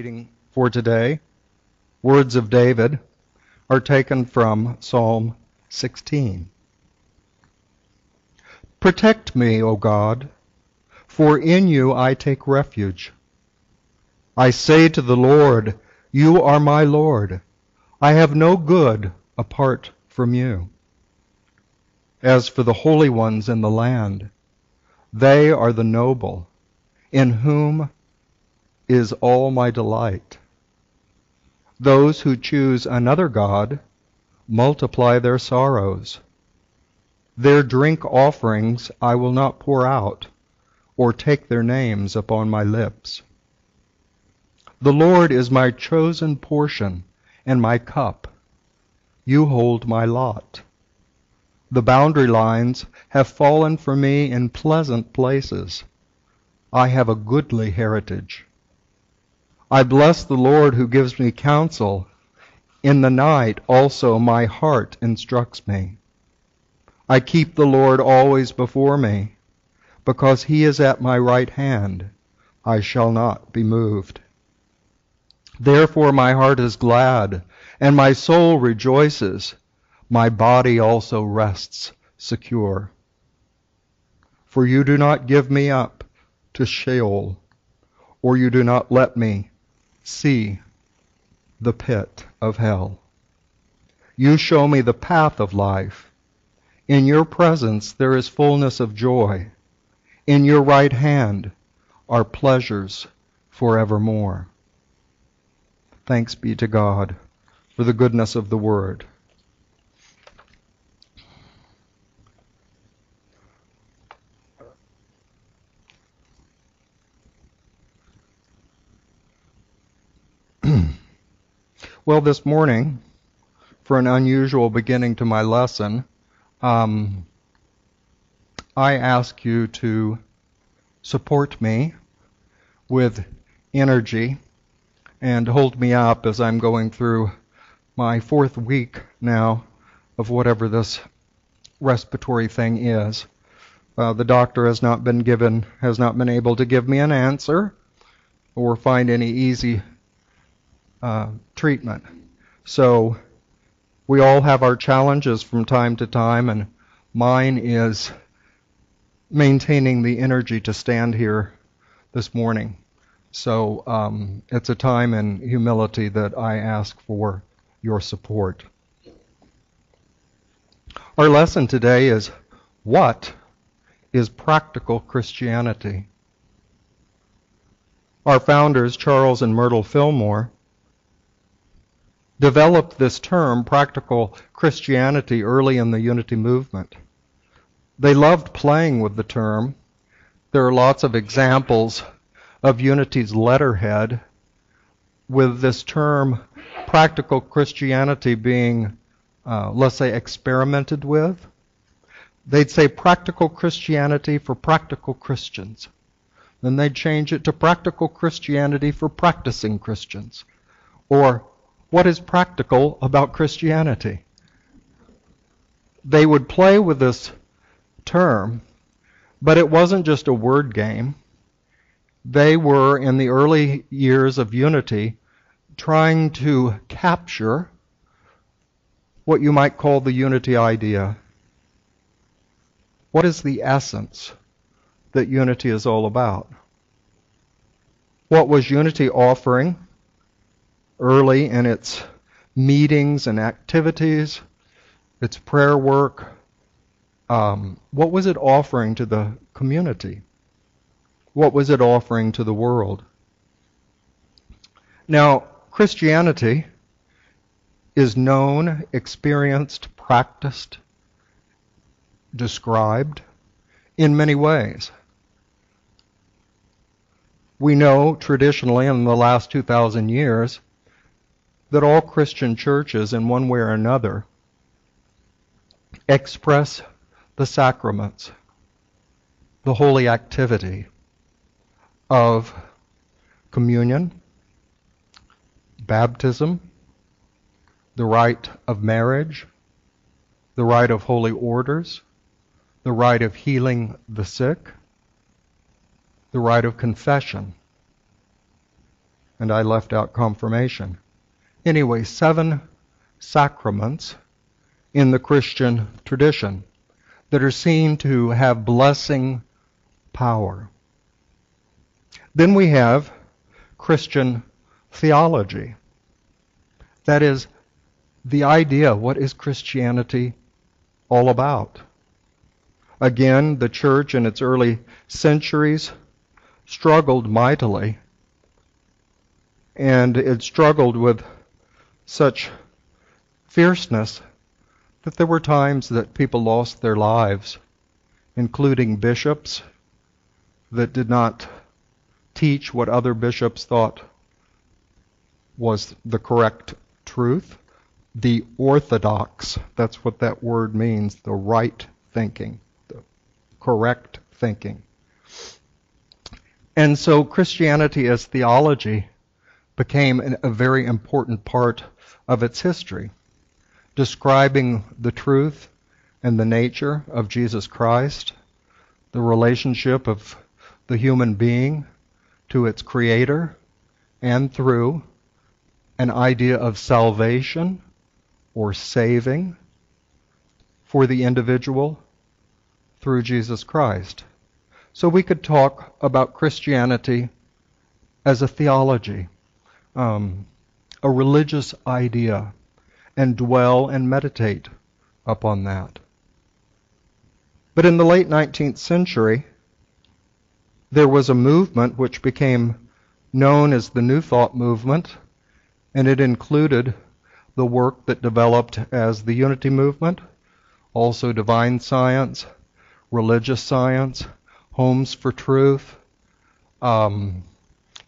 reading for today, words of David, are taken from Psalm 16. Protect me, O God, for in you I take refuge. I say to the Lord, You are my Lord. I have no good apart from you. As for the holy ones in the land, they are the noble, in whom is all my delight. Those who choose another God multiply their sorrows. Their drink offerings I will not pour out, or take their names upon my lips. The Lord is my chosen portion and my cup. You hold my lot. The boundary lines have fallen for me in pleasant places. I have a goodly heritage. I bless the Lord who gives me counsel. In the night also my heart instructs me. I keep the Lord always before me. Because he is at my right hand, I shall not be moved. Therefore my heart is glad, and my soul rejoices. My body also rests secure. For you do not give me up to Sheol, or you do not let me see the pit of hell. You show me the path of life. In your presence there is fullness of joy. In your right hand are pleasures forevermore. Thanks be to God for the goodness of the word. Well, this morning, for an unusual beginning to my lesson, um, I ask you to support me with energy and hold me up as I'm going through my fourth week now of whatever this respiratory thing is. Uh, the doctor has not been given, has not been able to give me an answer or find any easy uh, treatment. So we all have our challenges from time to time, and mine is maintaining the energy to stand here this morning. So um, it's a time in humility that I ask for your support. Our lesson today is what is practical Christianity? Our founders, Charles and Myrtle Fillmore, developed this term, practical Christianity, early in the Unity movement. They loved playing with the term. There are lots of examples of Unity's letterhead with this term practical Christianity being, uh, let's say, experimented with. They'd say practical Christianity for practical Christians. Then they'd change it to practical Christianity for practicing Christians. Or what is practical about Christianity? They would play with this term, but it wasn't just a word game they were, in the early years of unity, trying to capture what you might call the unity idea. What is the essence that unity is all about? What was unity offering early in its meetings and activities, its prayer work? Um, what was it offering to the community? What was it offering to the world? Now, Christianity is known, experienced, practiced, described in many ways. We know traditionally in the last 2,000 years that all Christian churches, in one way or another, express the sacraments, the holy activity of communion, baptism, the rite of marriage, the rite of holy orders, the rite of healing the sick, the rite of confession. and I left out confirmation. Anyway, seven sacraments in the Christian tradition that are seen to have blessing power. Then we have Christian theology. That is, the idea what is Christianity all about? Again, the church in its early centuries struggled mightily, and it struggled with such fierceness that there were times that people lost their lives, including bishops that did not teach what other bishops thought was the correct truth. The orthodox, that's what that word means, the right thinking, the correct thinking. And so Christianity as theology became an, a very important part of its history describing the truth and the nature of Jesus Christ, the relationship of the human being to its creator, and through an idea of salvation or saving for the individual through Jesus Christ. So we could talk about Christianity as a theology, um, a religious idea and dwell and meditate upon that. But in the late 19th century, there was a movement which became known as the New Thought movement, and it included the work that developed as the Unity movement, also divine science, religious science, homes for truth. Um,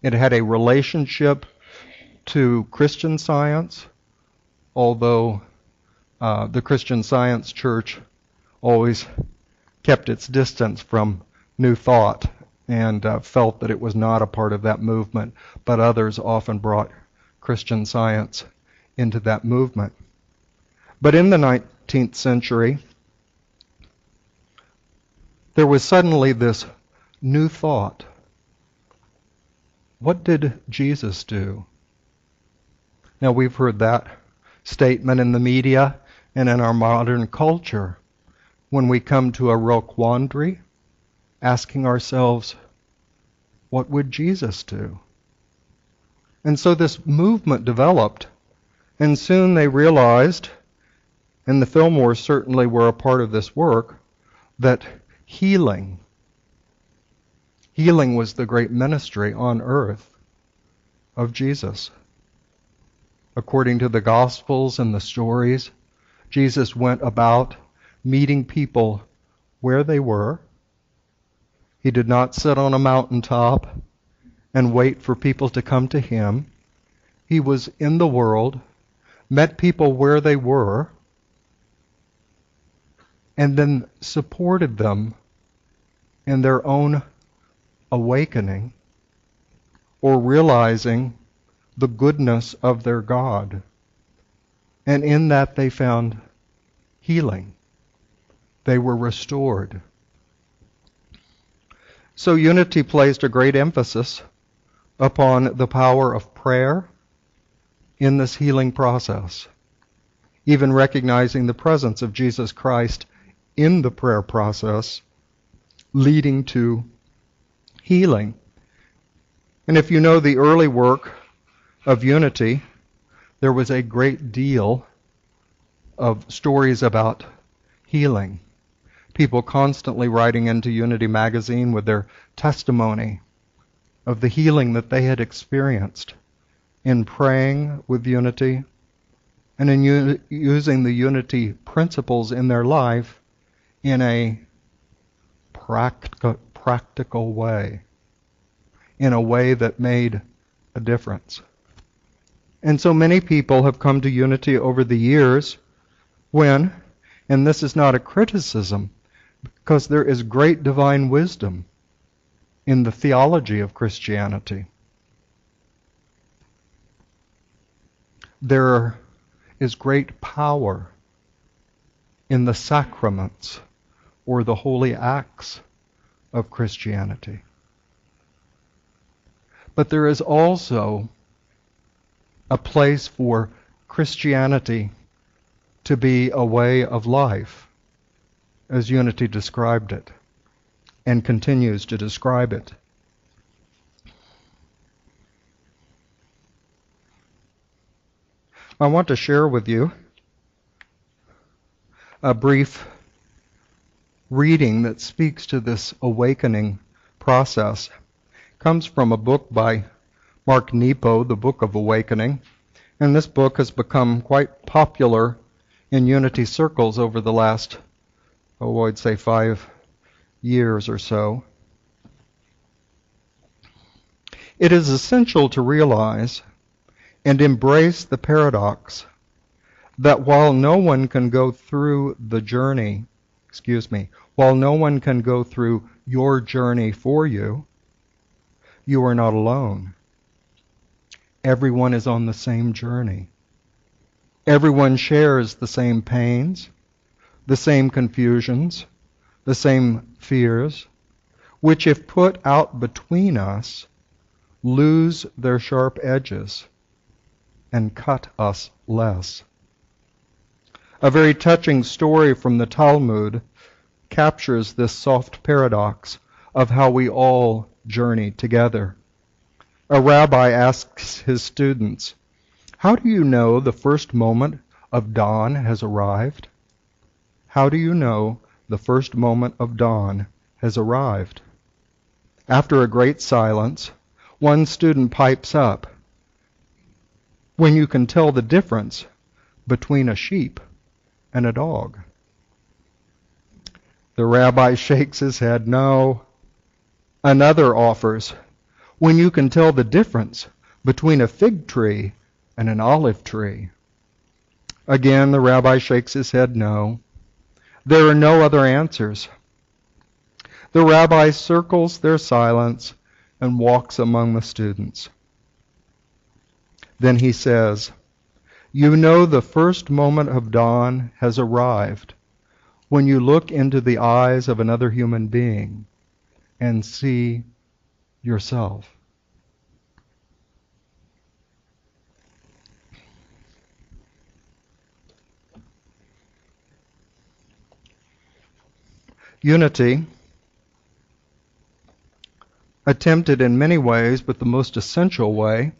it had a relationship to Christian science, although uh, the Christian Science Church always kept its distance from New Thought and uh, felt that it was not a part of that movement, but others often brought Christian Science into that movement. But in the 19th century, there was suddenly this new thought. What did Jesus do? Now, we've heard that statement in the media and in our modern culture when we come to a real quandary, asking ourselves, what would Jesus do? And so this movement developed, and soon they realized, and the Fillmores certainly were a part of this work, that healing, healing was the great ministry on earth of Jesus. According to the Gospels and the stories, Jesus went about meeting people where they were. He did not sit on a mountaintop and wait for people to come to him. He was in the world, met people where they were, and then supported them in their own awakening or realizing the goodness of their God. And in that they found healing. They were restored. So unity placed a great emphasis upon the power of prayer in this healing process, even recognizing the presence of Jesus Christ in the prayer process, leading to healing. And if you know the early work of unity, there was a great deal of stories about healing. People constantly writing into Unity magazine with their testimony of the healing that they had experienced in praying with unity and in u- using the unity principles in their life in a practical, practical way, in a way that made a difference. And so many people have come to unity over the years when, and this is not a criticism, because there is great divine wisdom in the theology of Christianity. There is great power in the sacraments or the holy acts of Christianity. But there is also a place for Christianity to be a way of life, as Unity described it and continues to describe it. I want to share with you a brief reading that speaks to this awakening process. It comes from a book by Mark Nepo, The Book of Awakening, and this book has become quite popular in unity circles over the last, oh, I'd say five years or so. It is essential to realize and embrace the paradox that while no one can go through the journey, excuse me, while no one can go through your journey for you, you are not alone. Everyone is on the same journey. Everyone shares the same pains, the same confusions, the same fears, which, if put out between us, lose their sharp edges and cut us less. A very touching story from the Talmud captures this soft paradox of how we all journey together. A rabbi asks his students, How do you know the first moment of dawn has arrived? How do you know the first moment of dawn has arrived? After a great silence, one student pipes up, when you can tell the difference between a sheep and a dog. The rabbi shakes his head, no. Another offers, when you can tell the difference between a fig tree and an olive tree. Again, the rabbi shakes his head, no. There are no other answers. The rabbi circles their silence and walks among the students. Then he says, You know the first moment of dawn has arrived when you look into the eyes of another human being and see yourself. Unity, attempted in many ways, but the most essential way,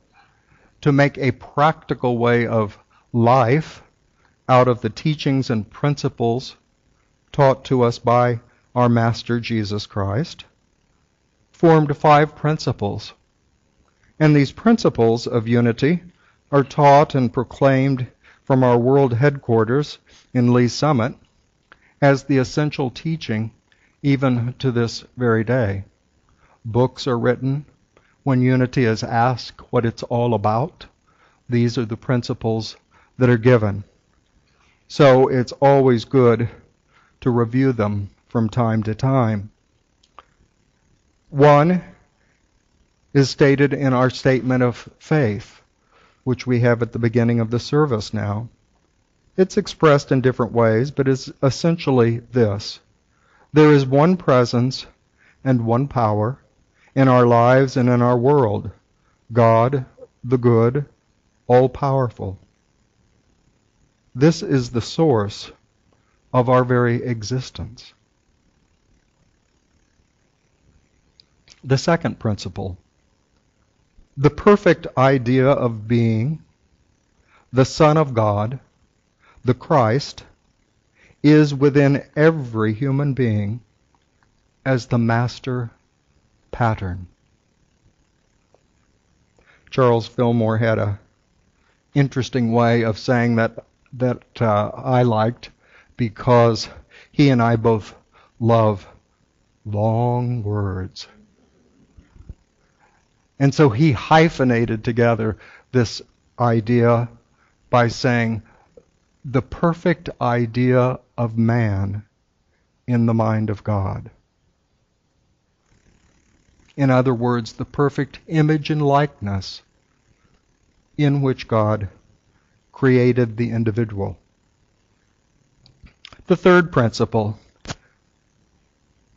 to make a practical way of life out of the teachings and principles taught to us by our Master Jesus Christ, formed five principles. And these principles of unity are taught and proclaimed from our world headquarters in Lee's Summit as the essential teaching even to this very day. Books are written, when unity is asked what it's all about, these are the principles that are given. So it's always good to review them from time to time. One is stated in our statement of faith, which we have at the beginning of the service now. It's expressed in different ways, but is essentially this. There is one presence and one power in our lives and in our world. God, the good, all powerful. This is the source of our very existence. The second principle the perfect idea of being, the Son of God, the Christ, is within every human being as the master pattern. Charles Fillmore had a interesting way of saying that that uh, I liked because he and I both love long words. And so he hyphenated together this idea by saying the perfect idea of man in the mind of God. In other words, the perfect image and likeness in which God created the individual. The third principle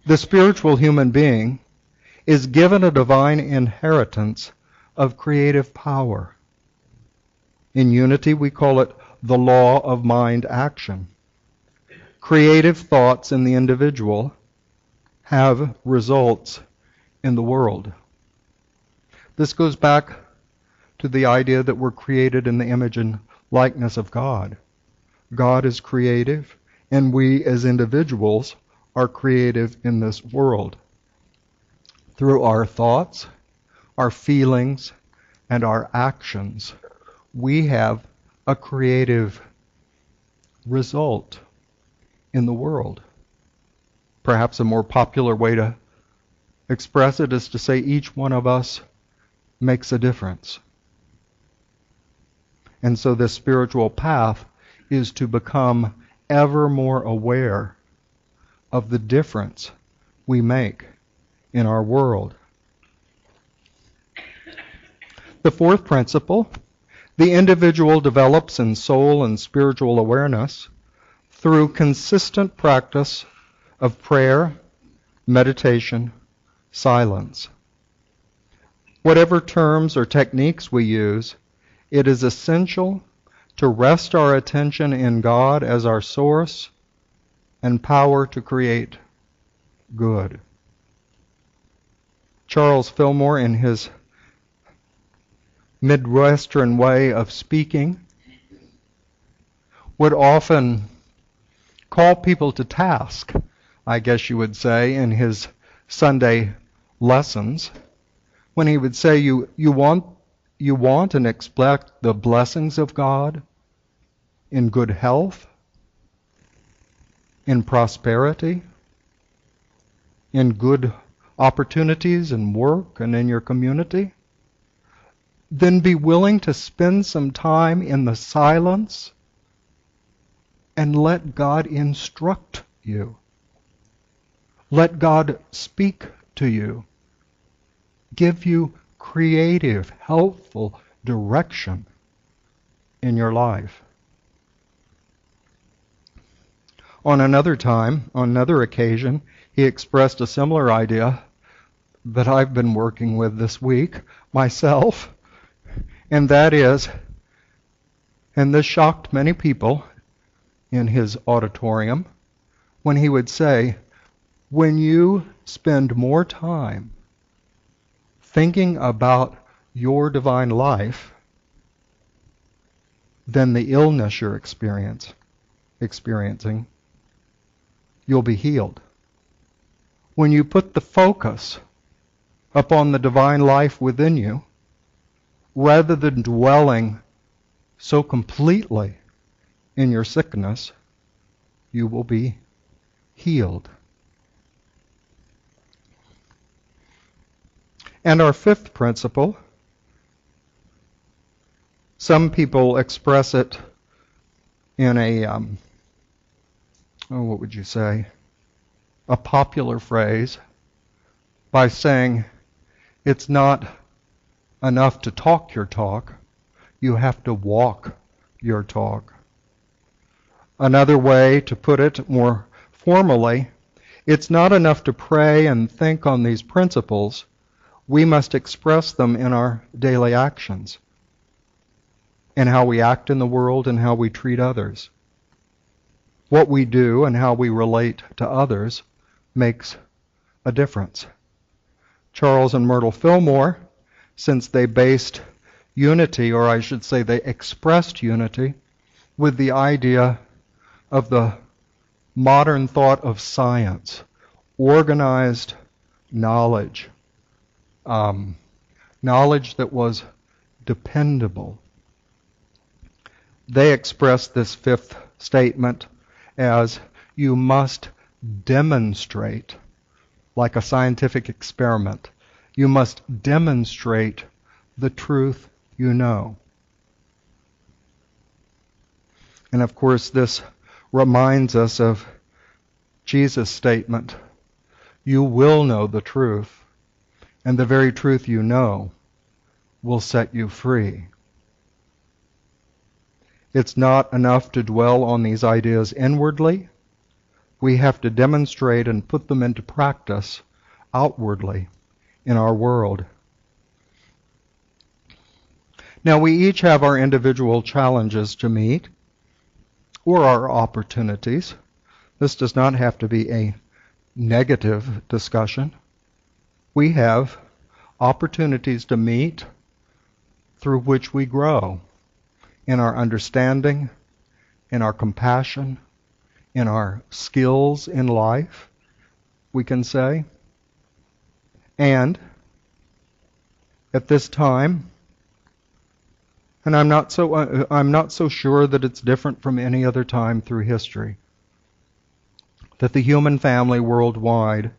the spiritual human being is given a divine inheritance of creative power. In unity, we call it the law of mind action. Creative thoughts in the individual have results in the world. This goes back to the idea that we're created in the image and likeness of God. God is creative, and we as individuals are creative in this world. Through our thoughts, our feelings, and our actions, we have a creative result in the world. Perhaps a more popular way to express it is to say each one of us makes a difference. And so this spiritual path is to become ever more aware of the difference we make in our world. The fourth principle the individual develops in soul and spiritual awareness through consistent practice of prayer, meditation, silence. Whatever terms or techniques we use, it is essential to rest our attention in God as our source and power to create good. Charles Fillmore, in his Midwestern way of speaking, would often call people to task, I guess you would say, in his Sunday lessons, when he would say, You, you, want, you want and expect the blessings of God in good health, in prosperity, in good opportunities in work and in your community, then be willing to spend some time in the silence and let God instruct you. Let God speak to you, give you creative, helpful direction in your life. On another time, on another occasion, he expressed a similar idea that I've been working with this week myself, and that is, and this shocked many people in his auditorium, when he would say, when you spend more time thinking about your divine life than the illness you're experience, experiencing, you'll be healed. When you put the focus upon the divine life within you, rather than dwelling so completely in your sickness, you will be healed. And our fifth principle, some people express it in a, um, oh, what would you say? a popular phrase by saying it's not enough to talk your talk, you have to walk your talk. Another way to put it more formally, it's not enough to pray and think on these principles, we must express them in our daily actions, in how we act in the world and how we treat others. What we do and how we relate to others makes a difference. Charles and Myrtle Fillmore, since they based unity, or I should say they expressed unity, with the idea of the modern thought of science, organized knowledge, um, knowledge that was dependable. They expressed this fifth statement as you must demonstrate, like a scientific experiment. You must demonstrate the truth you know. And of course, this reminds us of Jesus' statement You will know the truth, and the very truth you know will set you free. It's not enough to dwell on these ideas inwardly we have to demonstrate and put them into practice outwardly in our world. Now, we each have our individual challenges to meet or our opportunities. This does not have to be a negative discussion. We have opportunities to meet through which we grow in our understanding, in our compassion, in our skills in life, we can say. And at this time, and I'm not so uh, I'm not so sure that it's different from any other time through history. That the human family worldwide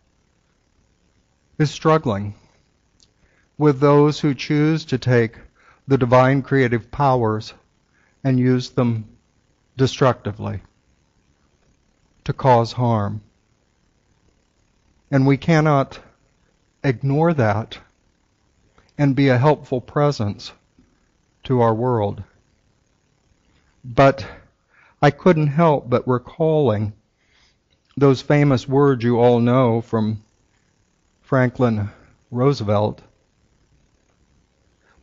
is struggling with those who choose to take the divine creative powers and use them destructively to cause harm. And we cannot ignore that and be a helpful presence to our world. But I couldn't help but recalling those famous words you all know from Franklin Roosevelt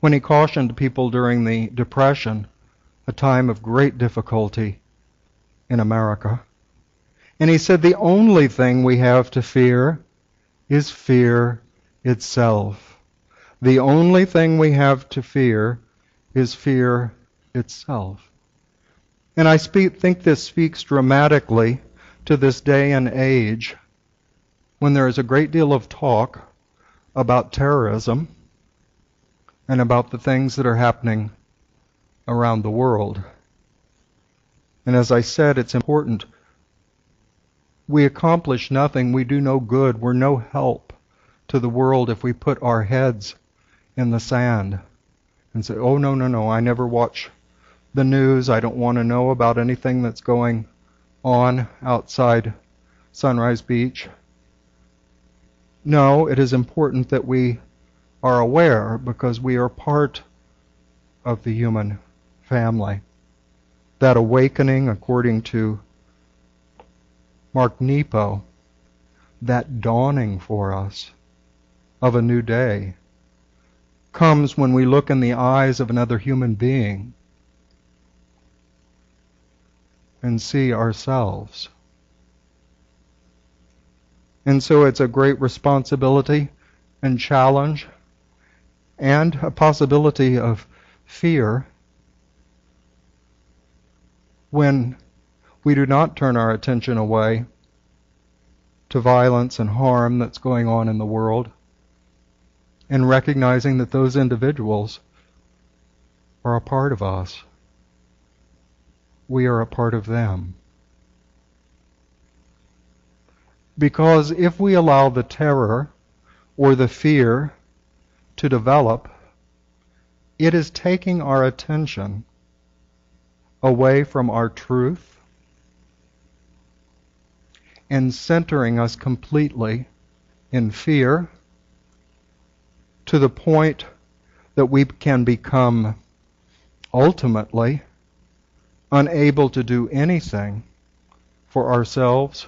when he cautioned people during the Depression, a time of great difficulty in America. And he said, The only thing we have to fear is fear itself. The only thing we have to fear is fear itself. And I speak, think this speaks dramatically to this day and age when there is a great deal of talk about terrorism and about the things that are happening around the world. And as I said, it's important. We accomplish nothing, we do no good, we're no help to the world if we put our heads in the sand and say, oh, no, no, no, I never watch the news. I don't want to know about anything that's going on outside Sunrise Beach. No, it is important that we are aware because we are part of the human family. That awakening, according to Mark Nepo, that dawning for us of a new day comes when we look in the eyes of another human being and see ourselves. And so it's a great responsibility and challenge and a possibility of fear when we do not turn our attention away to violence and harm that's going on in the world and recognizing that those individuals are a part of us. We are a part of them. Because if we allow the terror or the fear to develop, it is taking our attention away from our truth and centering us completely in fear to the point that we can become ultimately unable to do anything for ourselves,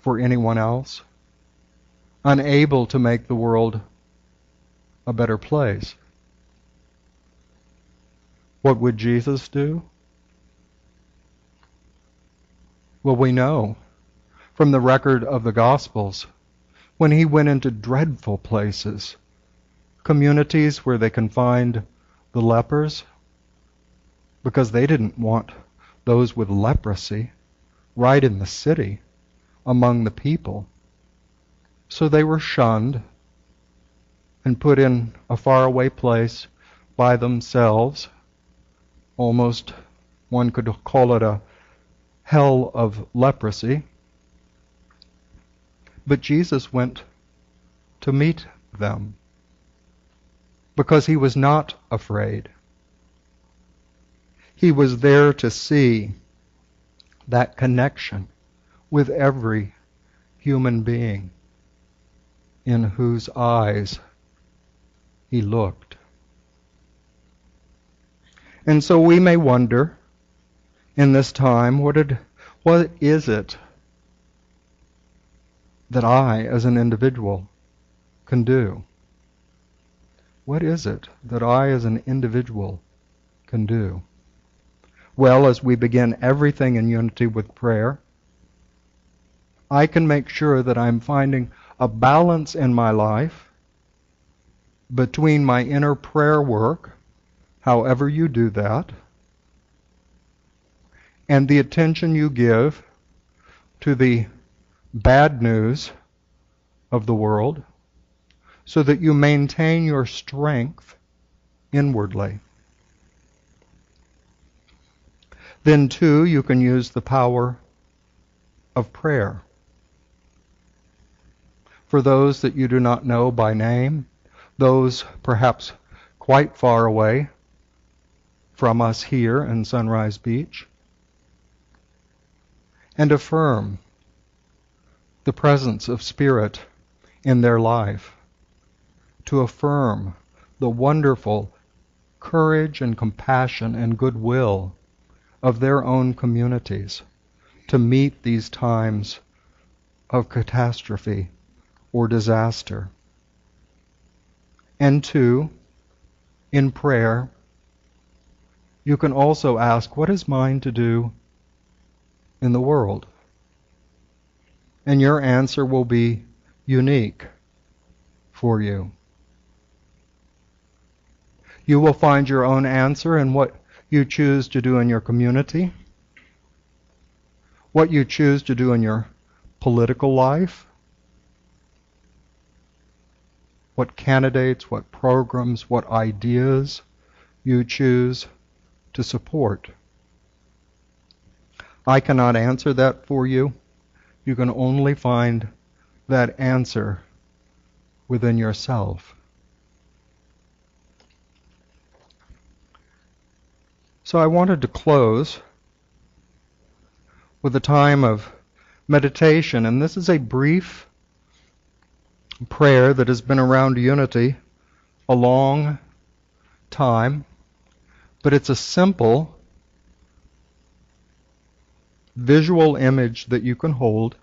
for anyone else, unable to make the world a better place. What would Jesus do? Well, we know from the record of the Gospels when he went into dreadful places, communities where they confined the lepers, because they didn't want those with leprosy right in the city among the people. So they were shunned and put in a faraway place by themselves. Almost, one could call it a hell of leprosy. But Jesus went to meet them because he was not afraid. He was there to see that connection with every human being in whose eyes he looked. And so we may wonder in this time what, did, what is it that I, as an individual, can do? What is it that I as an individual can do? Well, as we begin everything in unity with prayer, I can make sure that I'm finding a balance in my life between my inner prayer work, however you do that, and the attention you give to the bad news of the world so that you maintain your strength inwardly. Then, too, you can use the power of prayer. For those that you do not know by name, those perhaps quite far away from us here in Sunrise Beach, and affirm the presence of Spirit in their life, to affirm the wonderful courage and compassion and goodwill of their own communities to meet these times of catastrophe or disaster. And two, in prayer, you can also ask, What is mine to do in the world? And your answer will be unique for you. You will find your own answer in what you choose to do in your community, what you choose to do in your political life, what candidates, what programs, what ideas you choose to support. I cannot answer that for you. You can only find that answer within yourself. So I wanted to close with a time of meditation, and this is a brief prayer that has been around unity a long time, but it's a simple visual image that you can hold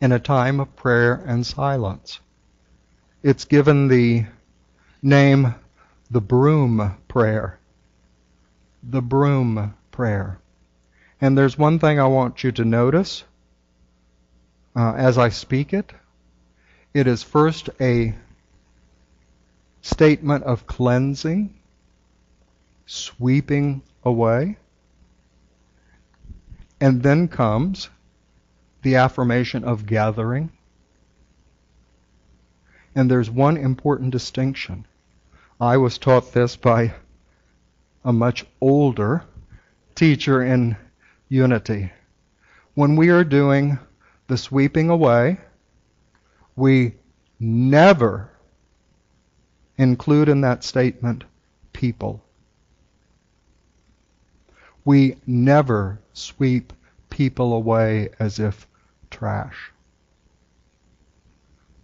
in a time of prayer and silence. It's given the name the broom prayer. The broom prayer. And there's one thing I want you to notice uh, as I speak it. It is first a statement of cleansing, sweeping away. And then comes the affirmation of gathering. And there's one important distinction. I was taught this by a much older teacher in unity. When we are doing the sweeping away, we never include in that statement people. We never sweep people away as if trash.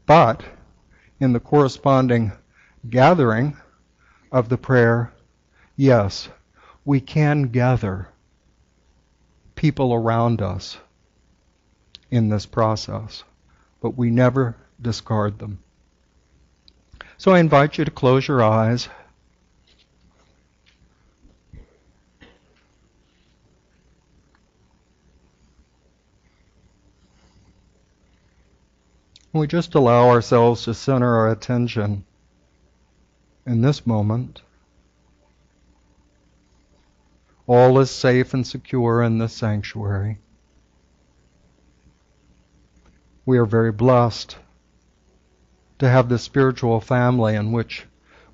But in the corresponding gathering of the prayer, yes, we can gather people around us in this process, but we never discard them. So I invite you to close your eyes. We just allow ourselves to center our attention in this moment. All is safe and secure in this sanctuary. We are very blessed to have this spiritual family in which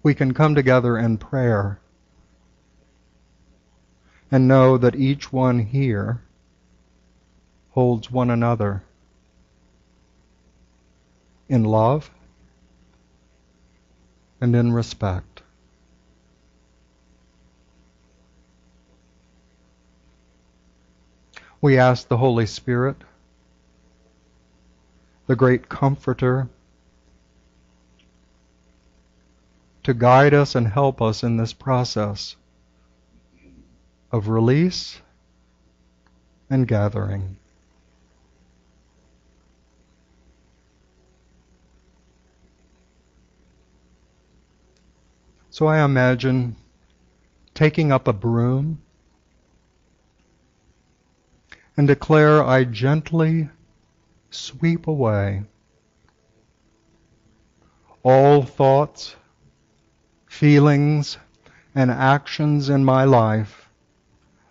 we can come together in prayer and know that each one here holds one another in love and in respect. We ask the Holy Spirit, the great Comforter, to guide us and help us in this process of release and gathering. So I imagine taking up a broom and declare I gently sweep away all thoughts, feelings, and actions in my life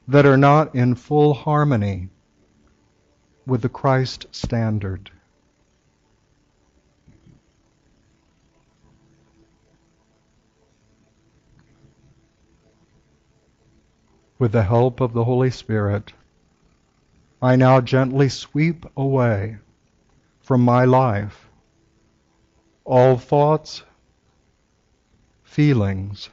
that are not in full harmony with the Christ standard. With the help of the Holy Spirit, I now gently sweep away from my life all thoughts, feelings,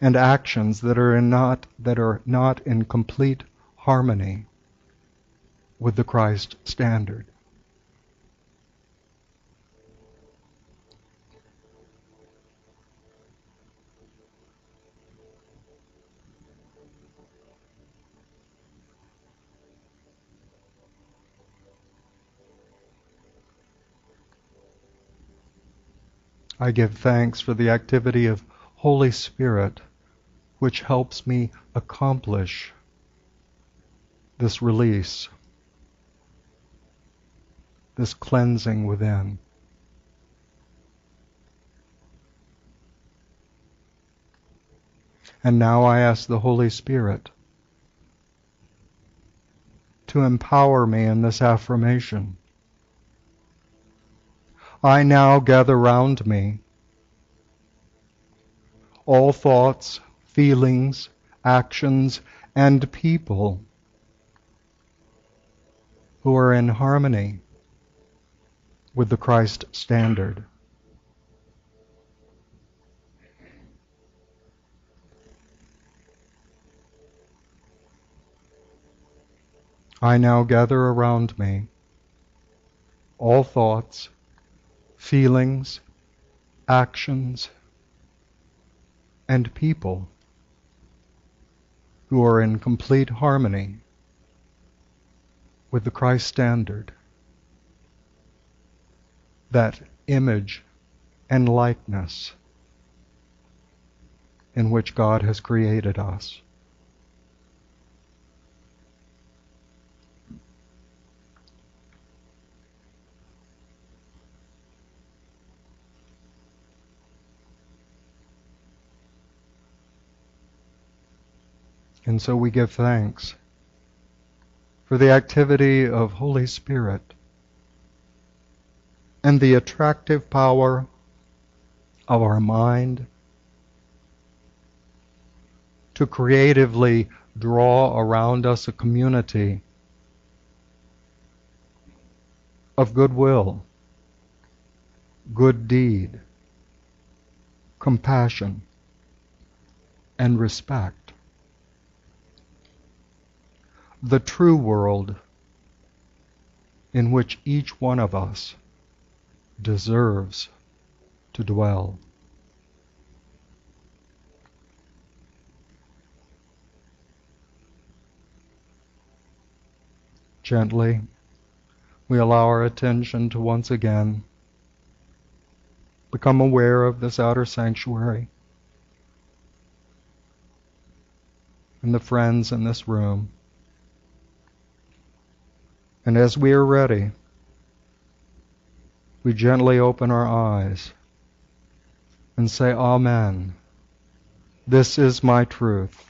and actions that are not that are not in complete harmony with the Christ standard. I give thanks for the activity of Holy Spirit, which helps me accomplish this release, this cleansing within. And now I ask the Holy Spirit to empower me in this affirmation. I now gather round me all thoughts, feelings, actions, and people who are in harmony with the Christ standard. I now gather around me all thoughts, feelings, actions, and people who are in complete harmony with the Christ standard, that image and likeness in which God has created us. And so we give thanks for the activity of Holy Spirit and the attractive power of our mind to creatively draw around us a community of goodwill, good deed, compassion, and respect. The true world in which each one of us deserves to dwell. Gently, we allow our attention to once again become aware of this outer sanctuary and the friends in this room. And as we are ready, we gently open our eyes and say, Amen. This is my truth.